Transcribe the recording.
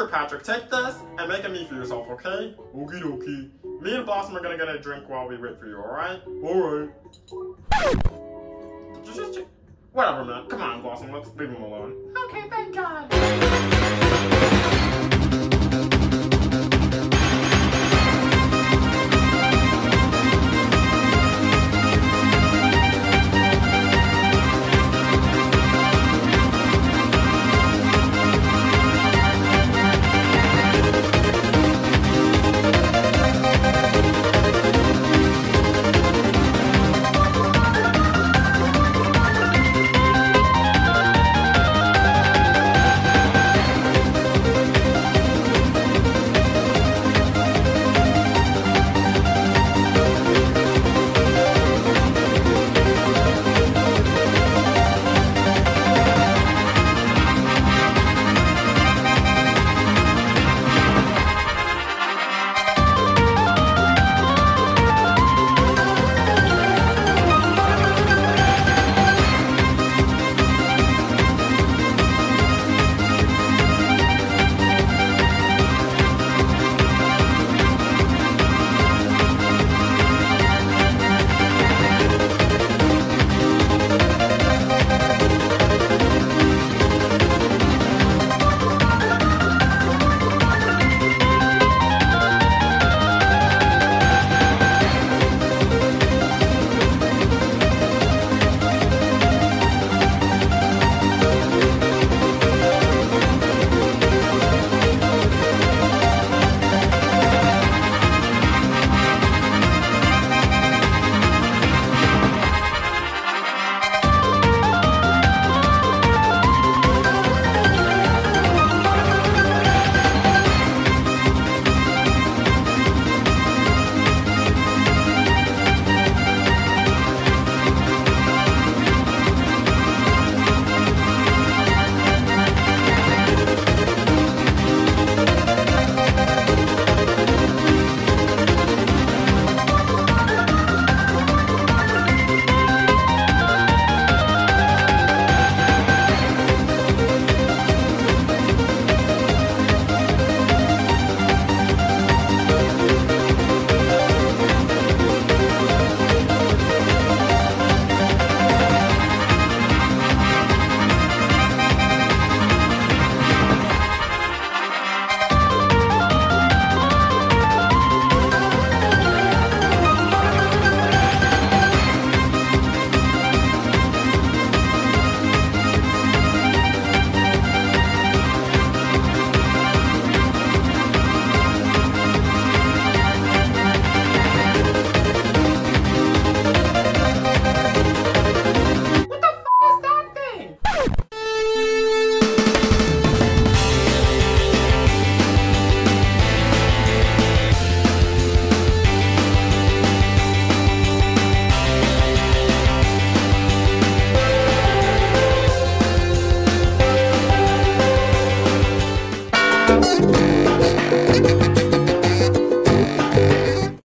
Here, Patrick, take this and make a meal for yourself, okay? Okie dokie. Me and Blossom are gonna get a drink while we wait for you, alright? Alright. Whatever, man. Come on, Blossom, let's leave him alone. Okay, thank God.